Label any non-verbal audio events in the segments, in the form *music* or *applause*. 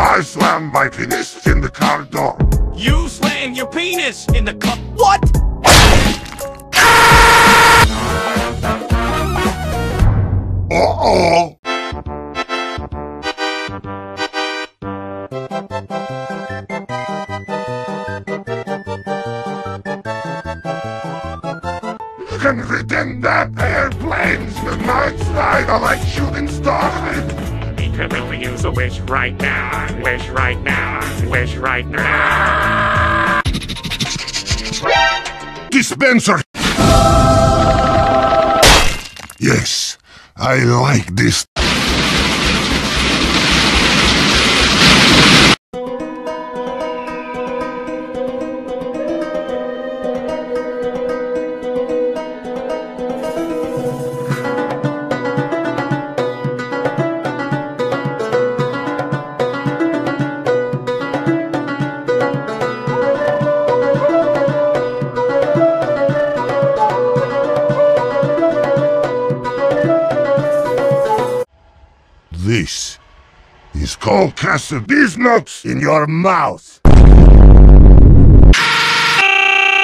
I slammed my penis in the car door. You slammed your penis in the cup. What? Uh-oh. Can pretend that airplanes with night slide are use a wish right now. Wish right now. Wish right now. Dispenser. Yes, I like this. is called Casa Nuts in your mouth.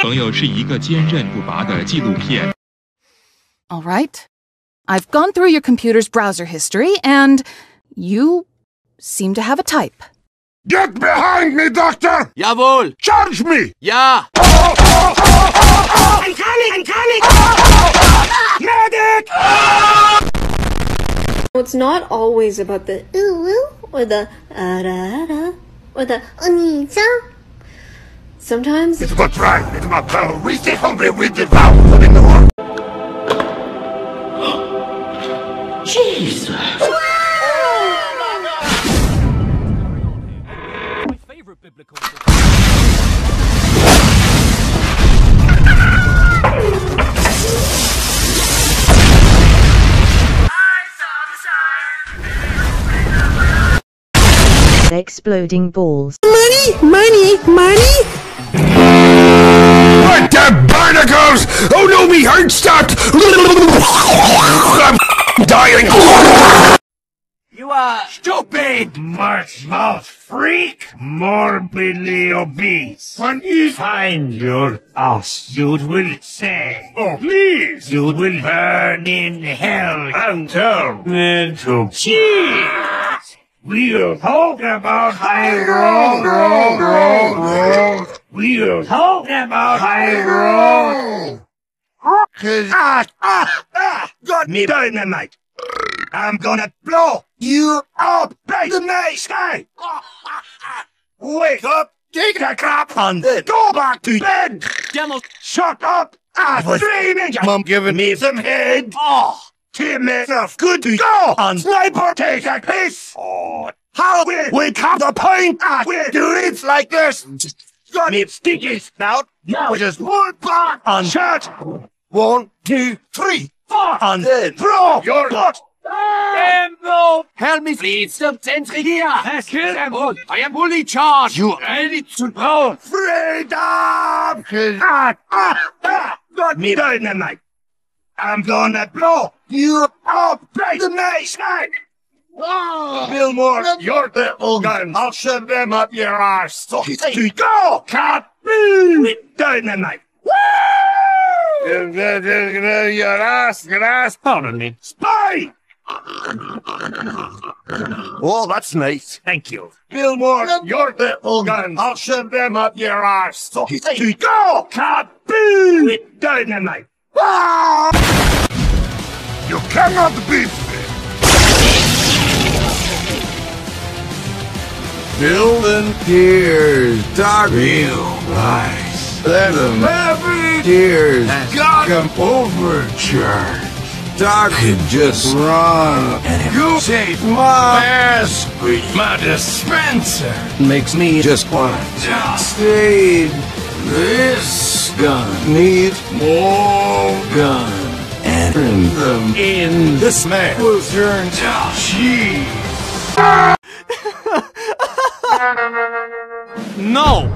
朋友是一个坚韧不拔的纪录片。 All right. I've gone through your computer's browser history, and you seem to have a type. Get behind me, doctor! Jawohl. Charge me! Ja. I'm coming! I'm coming! Medic! It's not always about the ooh ooh or the ah da da or the onisa. Sometimes It's about drive, it's about power. We stay hungry, we devour them in the world. *gasps* My favorite biblical book. Exploding balls. Money! Money! Money! What the barnacles? Oh no, me heart stopped! I'm dying! You are stupid. Much mouth freak, morbidly obese. When you find your ass, you will say, Oh, please, you will burn in hell and turn into cheese. We'll talk about road. We'll talk about high road. Ah, ah, ah, got me dynamite. I'm gonna blow you up by the night sky. *laughs* Wake up, take a crap, and then go back to bed. Demo. Shut up! I was dreaming. Your mom giving me some head. Oh, to myself, good to go. And sniper, take a piss. Oh, how will we come the point? I will do it like this. Got me sticky snout. Now just one back and shut. One, two, three, four, and then throw your butt. Demo. Help me, please. Here. Kill them all. I am fully charged. You ready to blow? Freedom! Ah, ah, ah, got me dynamite. I'm gonna blow you by the sky. Oh, Billmore, your little gun. I'll shove them up your arse. So to go, cat with dynamite. Woo! Your ass, your ass. Grass! Pardon me. Spy! Oh, that's nice. Thank you. Billmore, your little gun. I'll shove them up your arse. So to go! With dynamite. Ah! You cannot beat me! Building tears, dark real nice. Let them happy tears got come overcharged. Dark could just run and you take my ass with my dispenser. Makes me just want to stay. This gun needs more gun. And turn them in the smash will turn to cheese. No.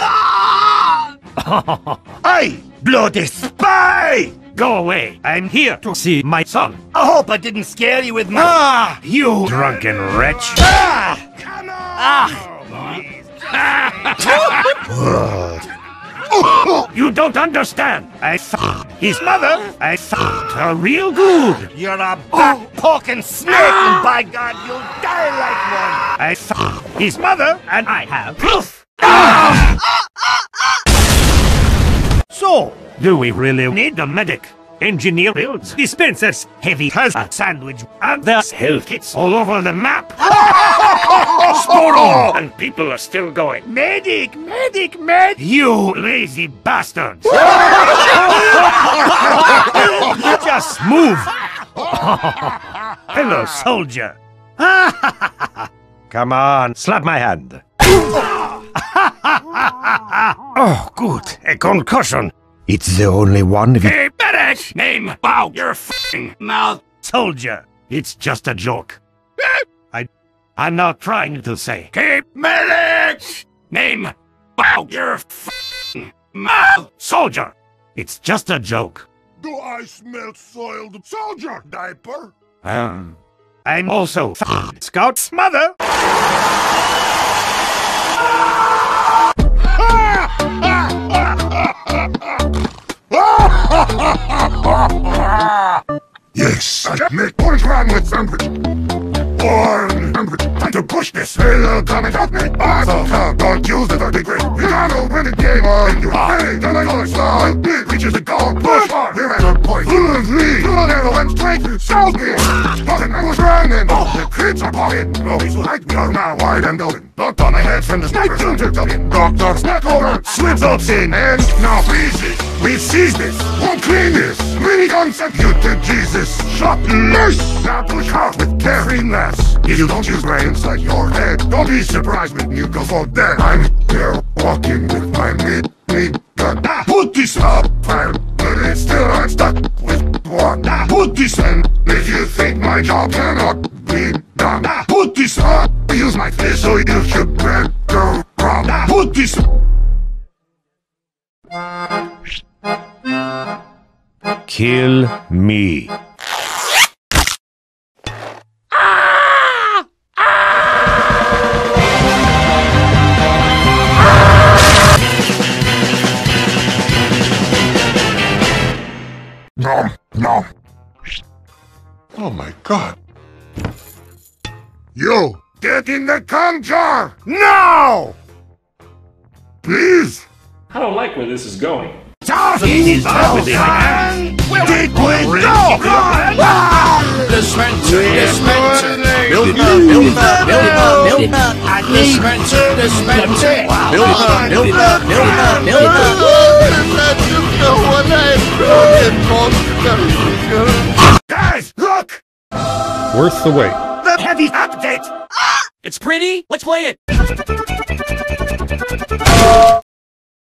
Ah! *laughs* I, bloody spy! Go away. I'm here to see my son. I hope I didn't scare you with my... Ah, you drunken wretch. Ah! Come on! Ah! you don't understand. I f***ed his mother. I f***ed her real good. You're a back poking snake, and by God, you'll die like one. I f***ed his mother, and I have proof. So, do we really need a medic? Engineer builds dispensers, heavy has a sandwich, and there's health kits all over the map. *laughs* Spot! And people are still going, Medic, medic, medic! You lazy bastards! *laughs* Just move! *laughs* Hello, soldier! Come on, slap my hand. *laughs* oh, good. A concussion. It's the only one of you. Hey, medic! Name, bow your f***ing mouth. Soldier, it's just a joke. I, I'm not trying to say. Keep medic! Name, bow your f***ing mouth. Soldier, it's just a joke. Do I smell soiled soldier diaper? Um, I'm also Scout's mother. Yes, I make one run with somebody. One somebody. Time to push this. Little comment help me. Awesome. Huh, don't use that'd be great. You gotta win the game on your Hey, don't I it's slow? Big reaches the goal. A point. Fluently. Full arrow and strength. South me. Nothing I was running. Oh, the crits are popping. Oh, he's like me are now wide and open. Locked on my head from the sniper shooter. Doctor snack over. Slips up in and now freeze it. We seize this. We'll clean this. Mini guns you to Jesus. Shot this. Now push hard with carry less. If you don't use brains like your head, don't be surprised when you go for dead. I'm here walking with my mid mid gun. Put this up, fire, it's still I'm stuck with one. Put this in if you think my job cannot be done. Put this up, use my fist so you should go wrong. Ah, Put this. Kill me. Get in the con jar! Now! Please! I don't like where this is going. It is everything I have. Did we go? Dispenser, dispenser. Milka, milka, milka, milka. And dispenser, dispenser. Milka, milka, milka, milka. Guys, look! Worth the wait. It's pretty. Let's play it.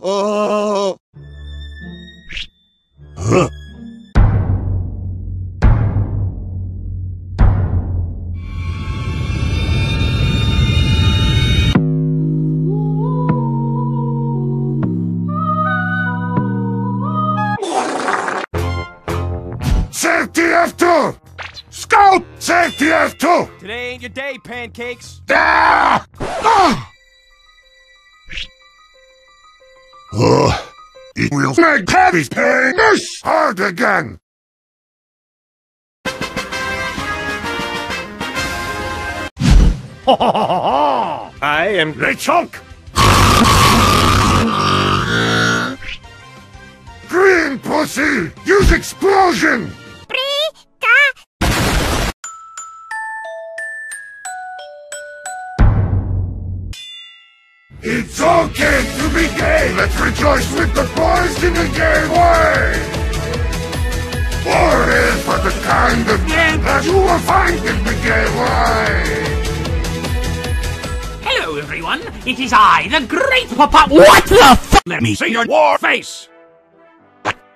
Oh. Huh. Save TF2! Scout! Save TF2! Today ain't your day, pancakes. Ah! Ah! Ugh. It will make heavy pain this hard again. *laughs* I am Lechonk. *laughs* Green pussy! Use explosion! Okay to be gay! Let's rejoice with the boys in the gay way! War is for the kind of man that you will find in the gay way! Hello, everyone. It is I, the great Papa. What the f? Let me see your war face.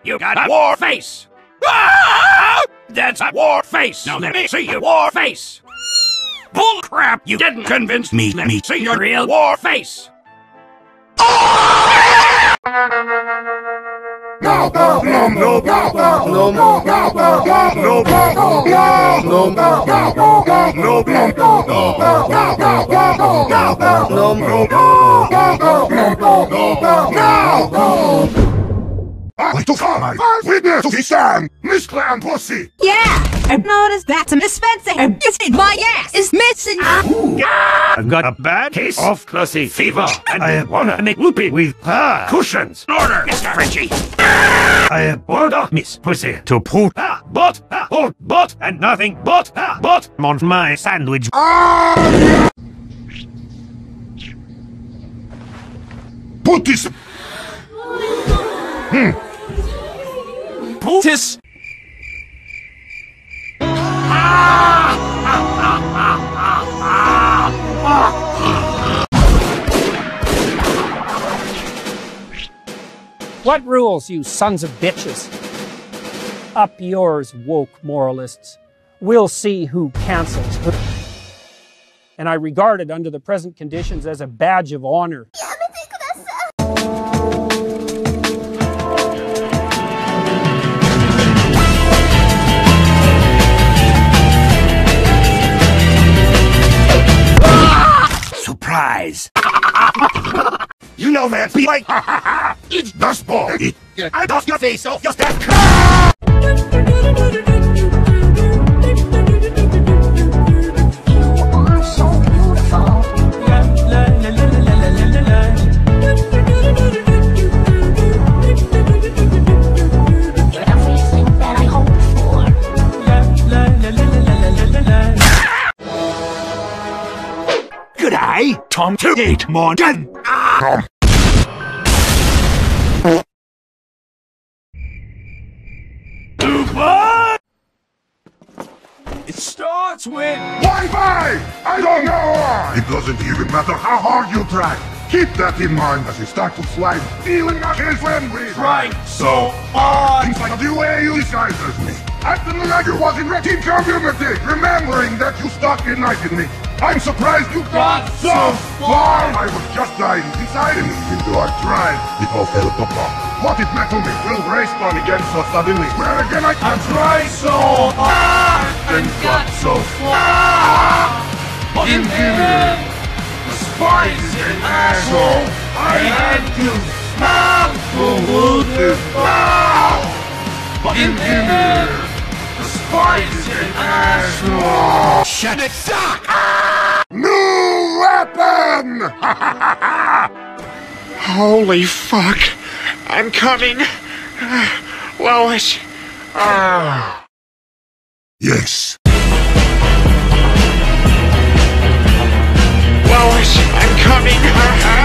You got a war face. Ah! That's a war face. Now let me see your war face. Bull crap! You didn't convince me. Let me see your real war face. No more, no more, no more, no more, no more, no more, no I took my witness to the stand, Miss Clan Pussy. Yeah, I've noticed that Miss Fancy and missing my ass is missing. I've got a bad case of pussy fever, and I wanna make whoopee with her cushions. Order, Mr. Frenchie. I order Miss Pussy to put her butt, her whole butt, and nothing but her butt on my sandwich. Ah! Put this. Hmm. Poultice. What rules, you sons of bitches? Up yours, woke moralists. We'll see who cancels. And I regard it under the present conditions as a badge of honor. Surprise. You know that be like it's dust ball. I dust your face off your *laughs* desk. G'day, Tom to eat Morgan. Tom. It starts with. Wi-Fi! I don't know why! It doesn't even matter how hard you try. Keep that in mind as you start to slide, feeling not his when we Right, so on. Things like the way you disguised as me. Acting like you was in team community, remembering that you stuck in night in me. I'm surprised you got so far! I was just dying inside me until I tried. It all fell apart. What it meant to me will respawn again so suddenly. Where again I can try so hard and got so far. In here, the spice and asshole. I had to smile to lose this bow. In here, spice asshole. Shut it, suck. New weapon! Holy fuck. I'm coming. Uh, Lois. Ah. Uh. yes. Lois, I'm coming. Uh,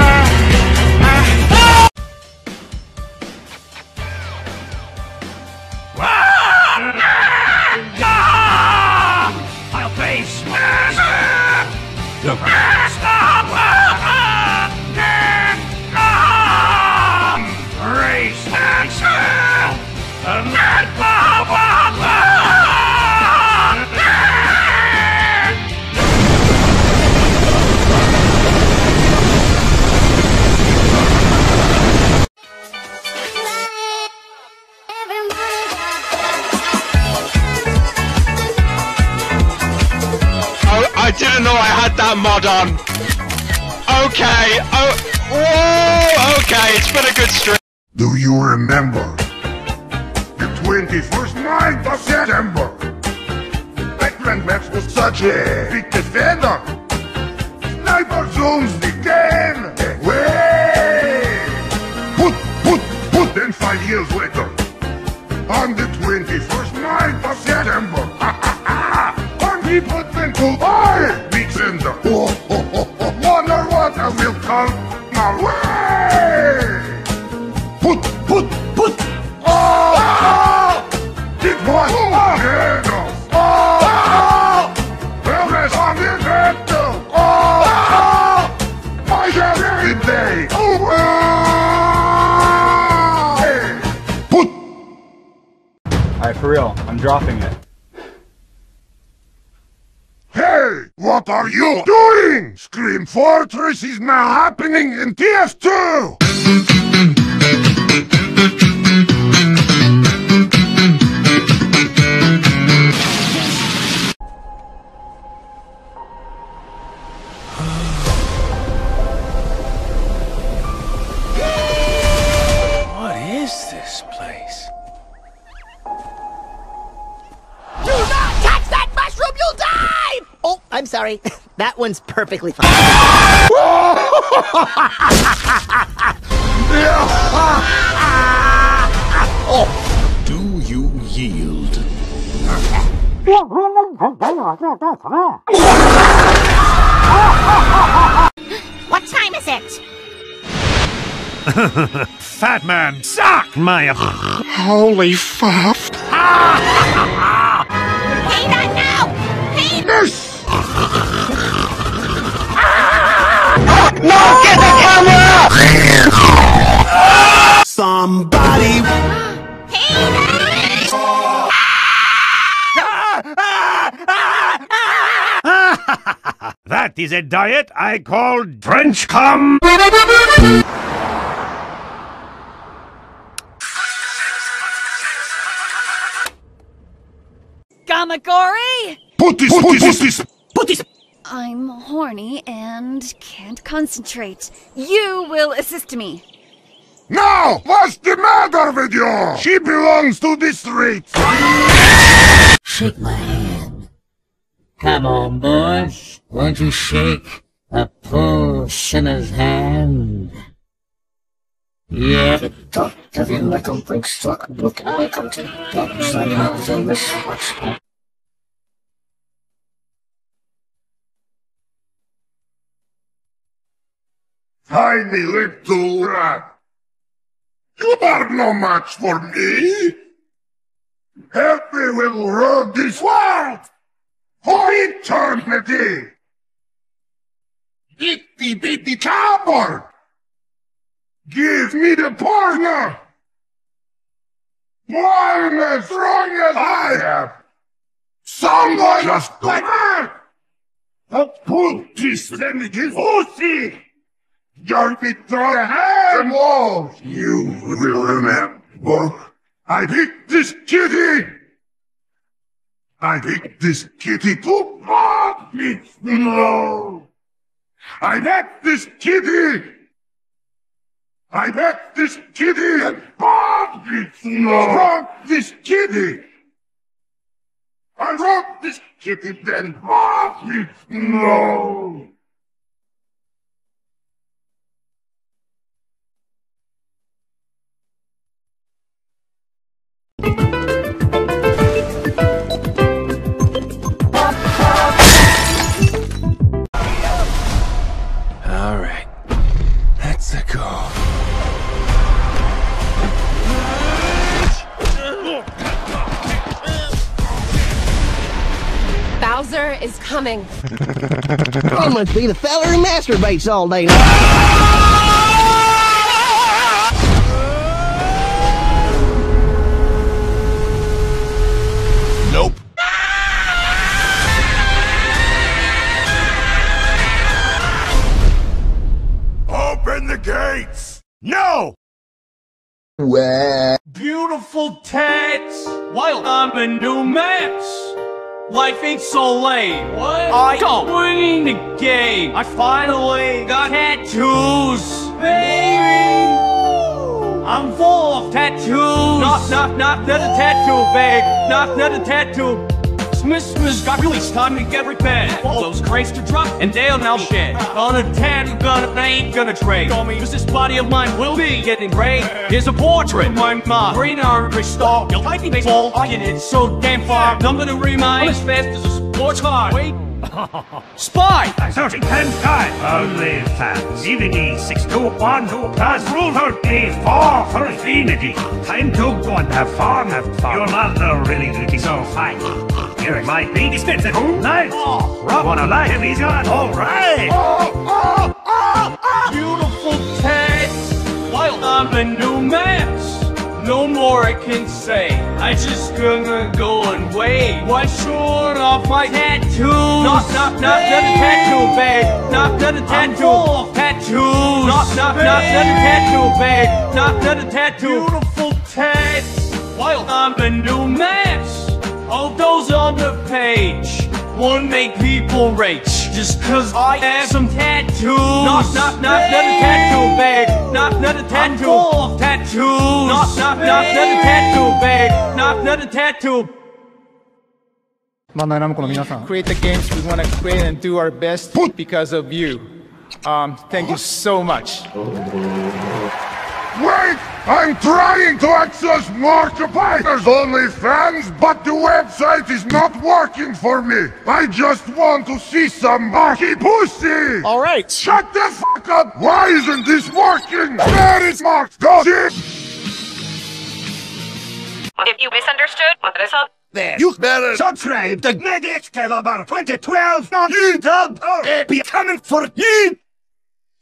know I had that mod on. Okay. Oh. Whoa. Okay. It's been a good stream. Do you remember? The 21st night of September. Background Maps was such a big defender. Sniper zones began. Way! Put, put, put, then five years later. On the 21st night of September. One people went to buy Big Sender. Wonder what I will come my way. Put, put, put. Oh, oh. It was oh. Armageddon. Oh, oh. Progress on the vector. Oh, oh. My God, every day. Oh, hey. Put. Alright, for real, I'm dropping it. Hey, what are you doing? Scream Fortress is now happening in TF2! Sorry. *laughs* that one's perfectly fine. Do you yield? What time is it? *laughs* Fat man, suck my. *laughs* Holy fuck! Hey, not now! Hey! No, get the camera! Somebody. that is a diet I call French cum. Gamagori! Put this, put this, this, Put this! I'm horny and can't concentrate. You will assist me. Now, what's the matter with you? She belongs to the streets. Shake my hand. Come on, boys. Won't you shake a poor sinner's hand? Yeah. Talk to the little big stock book. I come to the Tiny little rat. You are no match for me. Help me will rule this world for eternity. Itty bitty cowboy. Give me the partner. One as strong as I am. Someone just like that. I'll put this in pussy. You'll be thrown hand walls. You will remember. I picked this kitty. I picked this kitty to fuck me slow. I met this kitty. I met this kitty and fuck me I Struck this kitty. I wrote this kitty then fuck me slow. Coming. I must be the fella who masturbates all day long. Nope. Open the gates. No. Where? Beautiful tits while I'm a new mess. Life ain't so lame. What? I don't winning the game. I finally got tattoos, baby. I'm full of tattoos. Not, not, not, not a tattoo, babe. Not, not a tattoo. Christmas got released, time to get repaired. All those crates to drop, and they'll now shed. On a tattoo gun, I ain't gonna trade. Cause this body of mine will be getting gray. Here's a portrait of my mom. Green artery star. You'll like me baseball, I can hit so damn far. I'm gonna remind I'm as fast as a sports car. Wait. *laughs* Spy! I'm Searching ten time. Only fans. DVD 6212 plus rule 34 for infinity. Time to go and have fun, have fun. Your mother really looking so fine. Here my big dispenser. Nice. Oh, Rob wanna like him, he's got all right. Beautiful tits while I'm a new mess. No more I can say. I just gonna go and wait. One short off my tattoo. Not, not, not, not a tattoo. Not, not a tattoo. Tattoos. Not, not, not a tattoo. Not, not a tattoo. Beautiful tits while I'm a new mess. All those on the page won't make people rage just cause I have some tattoos. Not, not, not, not a tattoo, babe. Not, not a tattoo. full of tattoos. Not, not, not, not a tattoo, babe. Not, not a tattoo. バンダイナムコの皆さん create the games we want to create and do our best because of you um, thank you so much Wait! I'm trying to access Markiplier's OnlyFans, but the website is not working for me. I just want to see some Marky pussy! Alright! Shut the fuck up! Why isn't this working? There is Mark! Go see! If you misunderstood, what is up? There. You better subscribe to MediExcalibur 2012 on YouTube or it be coming for you!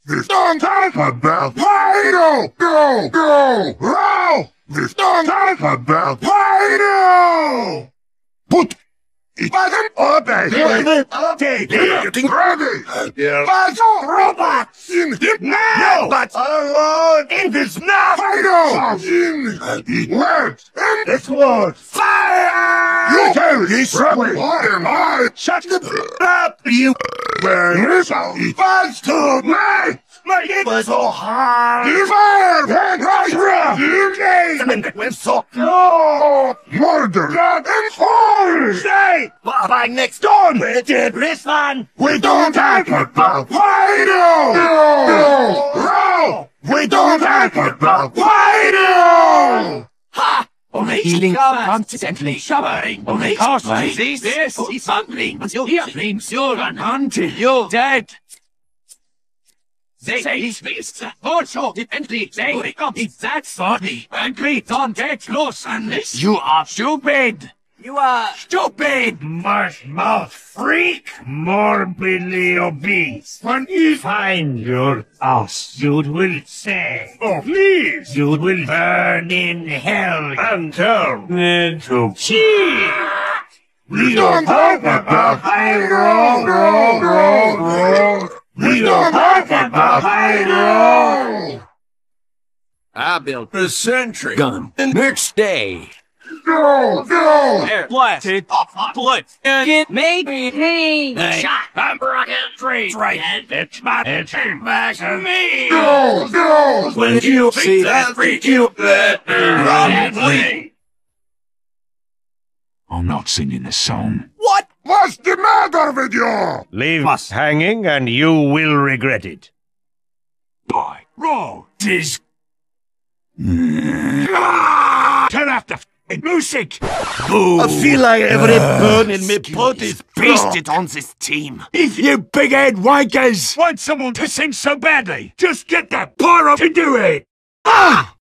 This don't talk about Play-Doh! Go! Go! Go! This don't talk about Play-Doh! Put button obey! Okay, Getting ready! Puzzle robots in it now! No, but alone in this now! Play-Doh! In works! And This was fire! you tell this rebel I am I! Shut the up, you! Where is all it was tonight? My it was so hard! The fire! And right You And then it went so No! Murder! God and force! Stay! By next door! Where did this? We don't talk about Play-Doh! No! No! We don't talk about Play-Doh! Ha! Only healing constantly showering. Only cause this, this is something until you dreams you're until you're dead. They say this is also dependently they become that funny and we don't get close unless you are stupid. You are stupid. Mush mouth freak, morbidly obese. When you find your ass, you will say, Oh, please, you will burn in hell and turn into cheese. We don't talk about hydro, ro, ro, ro. We don't talk about hydro. I built a sentry gun the next day. Go, go. Air blasted. Blood. Get maybe me. Shot. I'm rocking trees. Right. It's my it's back to me. Go, go. When you see that freak, you better run and flee. I'm not singing this song. What? What's the matter with you? Leave us hanging and you will regret it by roll tis *laughs* Turn off the f***ing music! Boo. I feel like every uh, bone in my body is pasted on this team. If you big-head wankers want someone to sing so badly, just get that pyro to do it! Ah!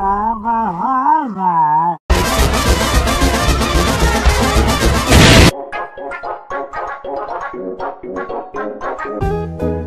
I'm *laughs* *laughs* Thank you.